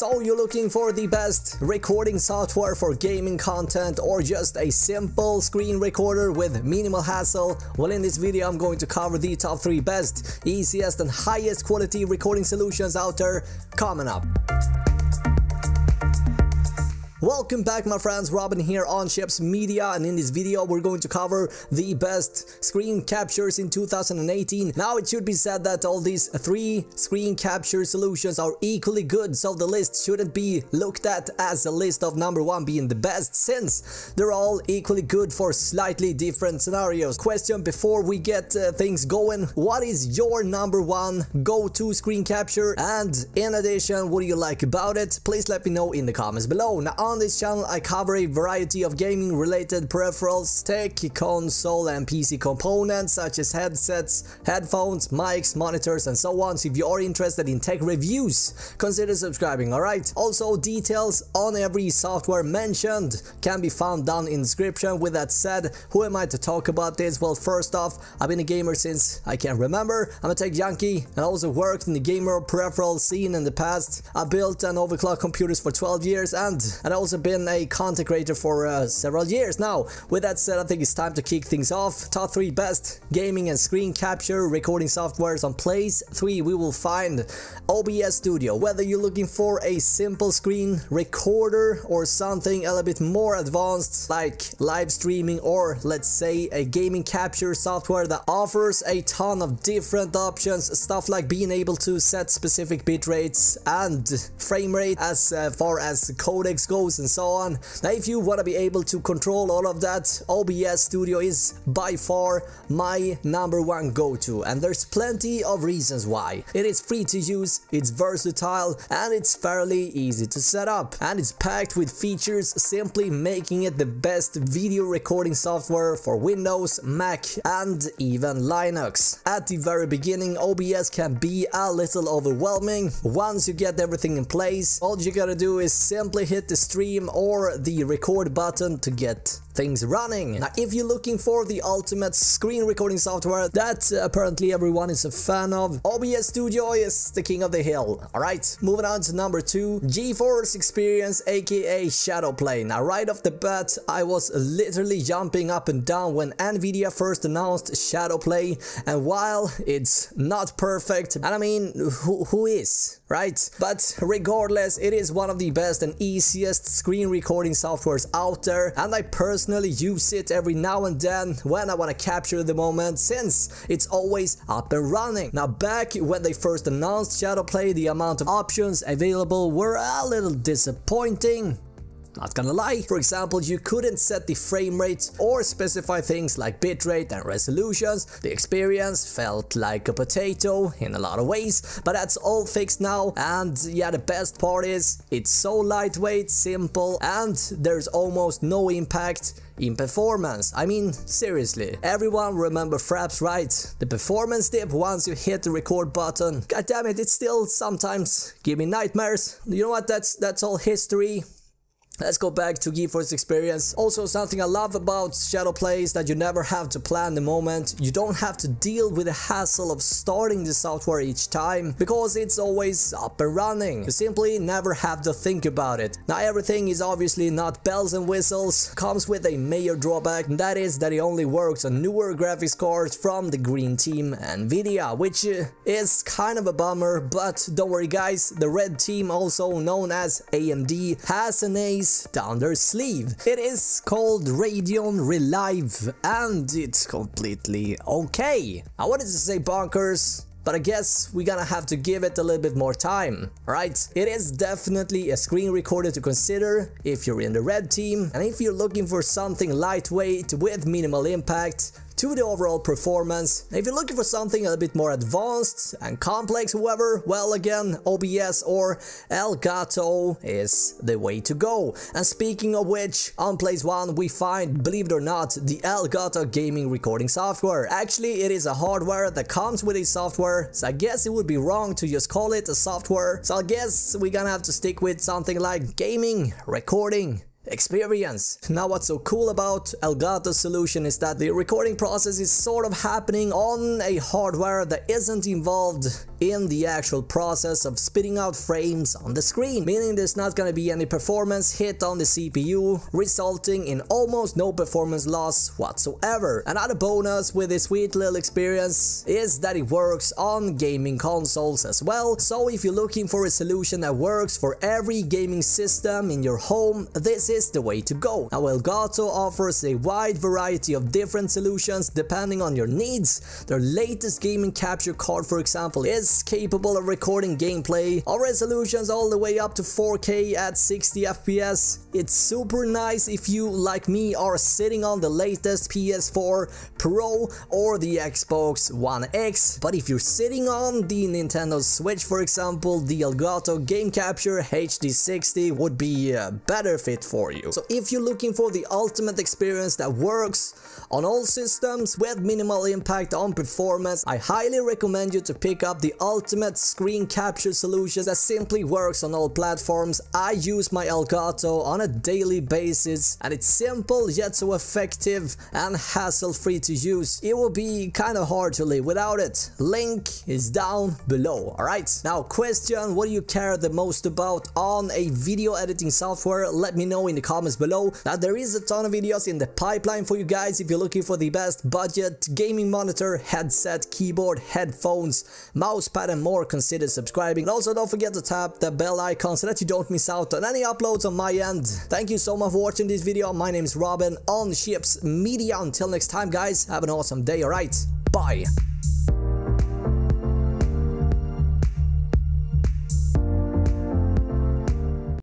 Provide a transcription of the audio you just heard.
So you're looking for the best recording software for gaming content or just a simple screen recorder with minimal hassle? Well in this video I'm going to cover the top 3 best, easiest and highest quality recording solutions out there coming up. Welcome back my friends, Robin here on Ships Media and in this video we're going to cover the best screen captures in 2018. Now it should be said that all these three screen capture solutions are equally good so the list shouldn't be looked at as a list of number one being the best since they're all equally good for slightly different scenarios. Question before we get uh, things going, what is your number one go-to screen capture and in addition what do you like about it? Please let me know in the comments below. Now on this channel I cover a variety of gaming related peripherals, tech, console and PC components such as headsets, headphones, mics, monitors and so on. So if you are interested in tech reviews, consider subscribing, alright? Also details on every software mentioned can be found down in the description. With that said, who am I to talk about this? Well first off, I've been a gamer since I can remember. I'm a tech junkie and also worked in the gamer peripheral scene in the past. I built and overclocked computers for 12 years and, and I also been a content creator for uh, several years now. With that said, I think it's time to kick things off. Top 3 best gaming and screen capture recording softwares on place 3 we will find OBS Studio. Whether you're looking for a simple screen recorder or something a little bit more advanced like live streaming or let's say a gaming capture software that offers a ton of different options, stuff like being able to set specific bit rates and frame rate as uh, far as codecs goes and so on. Now if you want to be able to control all of that, OBS Studio is by far my number one go-to and there's plenty of reasons why. It is free to use, it's versatile and it's fairly easy to set up and it's packed with features simply making it the best video recording software for Windows, Mac and even Linux. At the very beginning OBS can be a little overwhelming. Once you get everything in place, all you gotta do is simply hit the stream or the record button to get things running. Now if you're looking for the ultimate screen recording software that uh, apparently everyone is a fan of, OBS Studio is the king of the hill. Alright, moving on to number 2, GeForce Experience aka Shadowplay. Now right off the bat I was literally jumping up and down when Nvidia first announced Shadowplay and while it's not perfect, and I mean who, who is, right? But regardless it is one of the best and easiest screen recording softwares out there and I personally use it every now and then when I want to capture the moment since it's always up and running. Now back when they first announced Shadowplay the amount of options available were a little disappointing. Not gonna lie, for example, you couldn't set the frame rate or specify things like bitrate and resolutions. The experience felt like a potato in a lot of ways, but that's all fixed now. And yeah, the best part is it's so lightweight, simple, and there's almost no impact in performance. I mean, seriously. Everyone remember Fraps, right? The performance dip once you hit the record button. God damn it, it still sometimes give me nightmares. You know what? That's that's all history. Let's go back to GeForce Experience. Also something I love about Shadowplay is that you never have to plan the moment. You don't have to deal with the hassle of starting the software each time because it's always up and running. You simply never have to think about it. Now everything is obviously not bells and whistles, comes with a major drawback and that is that it only works on newer graphics cards from the green team Nvidia, which uh, is kind of a bummer, but don't worry guys, the red team also known as AMD has an ace down their sleeve. It is called Radeon Relive and it's completely okay. I wanted to say bonkers, but I guess we're gonna have to give it a little bit more time, right? It is definitely a screen recorder to consider if you're in the red team and if you're looking for something lightweight with minimal impact to the overall performance. If you're looking for something a bit more advanced and complex, however, well again, OBS or Elgato is the way to go. And speaking of which, on place 1 we find, believe it or not, the Elgato gaming recording software. Actually, it is a hardware that comes with a software, so I guess it would be wrong to just call it a software. So I guess we're gonna have to stick with something like gaming, recording, experience. Now what's so cool about Elgato's solution is that the recording process is sort of happening on a hardware that isn't involved in the actual process of spitting out frames on the screen, meaning there's not gonna be any performance hit on the CPU, resulting in almost no performance loss whatsoever. Another bonus with this sweet little experience is that it works on gaming consoles as well, so if you're looking for a solution that works for every gaming system in your home, this is the way to go. Now Elgato offers a wide variety of different solutions depending on your needs. Their latest gaming capture card for example is capable of recording gameplay or resolutions all the way up to 4K at 60 FPS. It's super nice if you, like me, are sitting on the latest PS4 Pro or the Xbox One X, but if you're sitting on the Nintendo Switch for example, the Elgato Game Capture HD60 would be a better fit for you. So if you're looking for the ultimate experience that works on all systems with minimal impact on performance, I highly recommend you to pick up the ultimate screen capture solution that simply works on all platforms. I use my Elgato on a daily basis and it's simple yet so effective and hassle-free to use. It will be kind of hard to live without it. Link is down below, alright? Now question, what do you care the most about on a video editing software? Let me know in the comments below. Now there is a ton of videos in the pipeline for you guys if you're looking for the best budget gaming monitor, headset, keyboard, headphones, mousepad and more consider subscribing. And also don't forget to tap the bell icon so that you don't miss out on any uploads on my end. Thank you so much for watching this video. My name is Robin on Ships Media. Until next time guys, have an awesome day, alright? Bye!